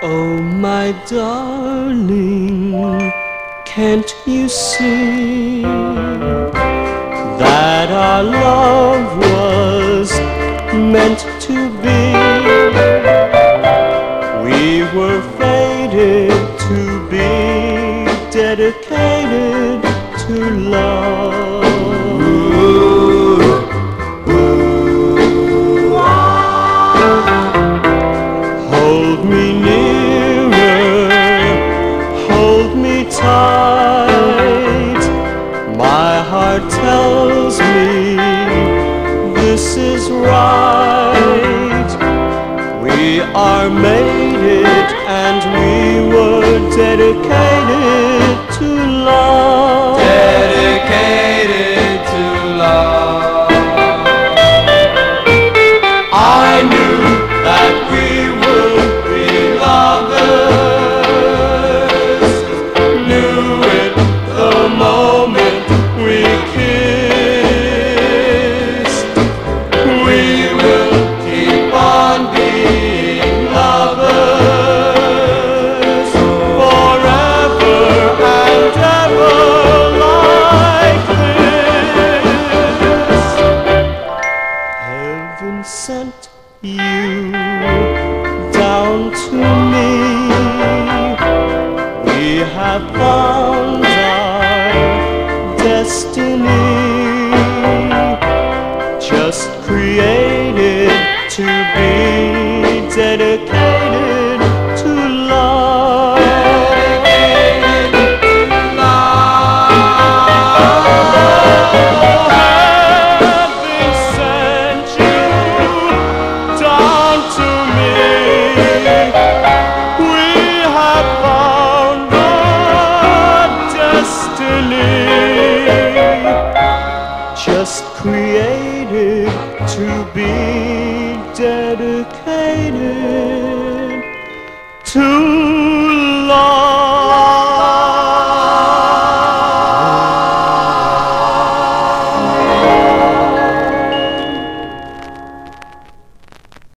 Oh, my darling, can't you see that our love was meant to be? We were fated to be dedicated to love. Tight. My heart tells me this is right. We are mated and we were dedicated you down to me. We have found our destiny. Just created to be dedicated created to be dedicated